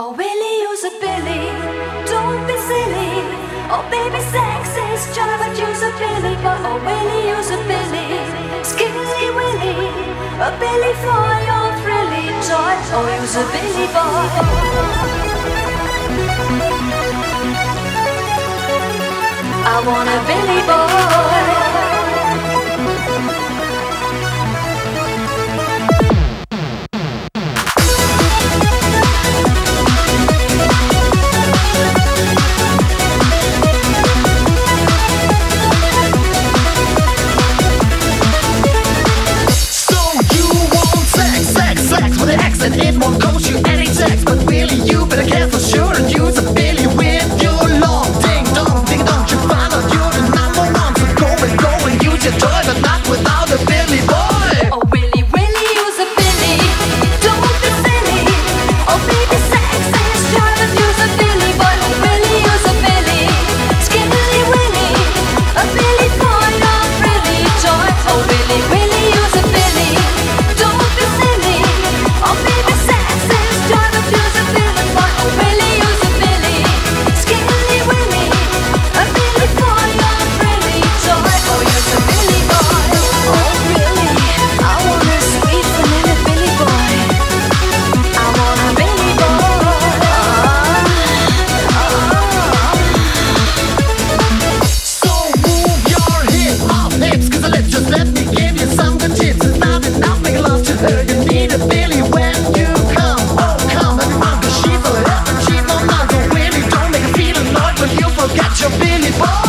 Oh, Willy, use a Billy, don't be silly. Oh, baby, sex is joy, but use a Billy, but oh, Willie, use a Billy. Skilly Willy, a Billy for your thrilly toy. Oh, use a Billy boy. I want a Billy boy. and it won't cost you any. But really, you better for sure use a with your long ding dong, ding dong. You find out you're not without a people